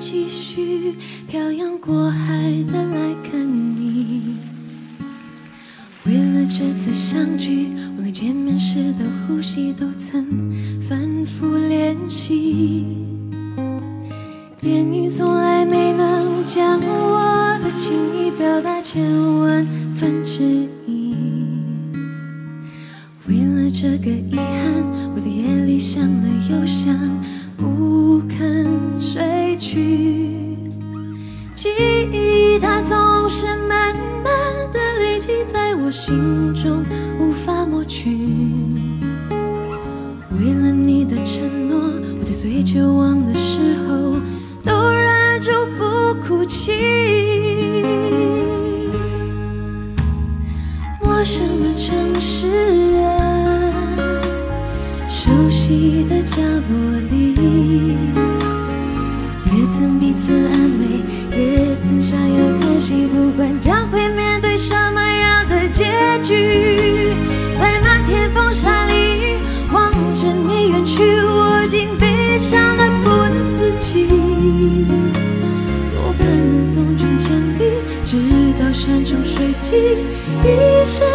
继续漂洋过海的来看你。为了这次相聚我连见面时的呼吸都曾反复练习。言语从来没能将我的情意表达千万分之一。为了这个遗憾我在夜里想了又想不心中，无法抹去。为了你的承诺，我在最绝望的时候都忍住不哭泣。陌生的城市啊，熟悉的角落里，也曾彼此安慰，也曾相拥叹息，不管将会面结局，在漫天风沙里望着你远去，我竟悲伤的不能自己。多盼能送君千里，直到山穷水尽，一生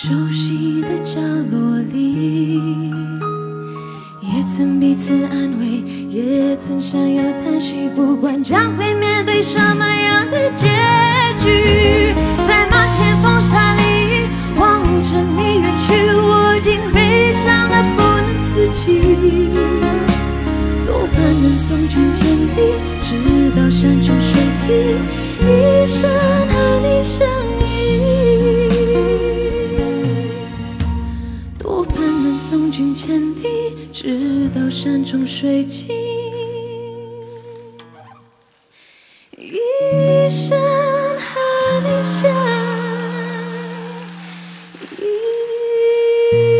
熟悉的角落里，也曾彼此安慰，也曾相拥叹息，不管将会面对什么样的结局，在漫天风沙里望着你远去，我竟悲伤的不能自己。多盼能送君千里，直到山穷水尽，一生和你相直到山穷水尽，一生和你相依。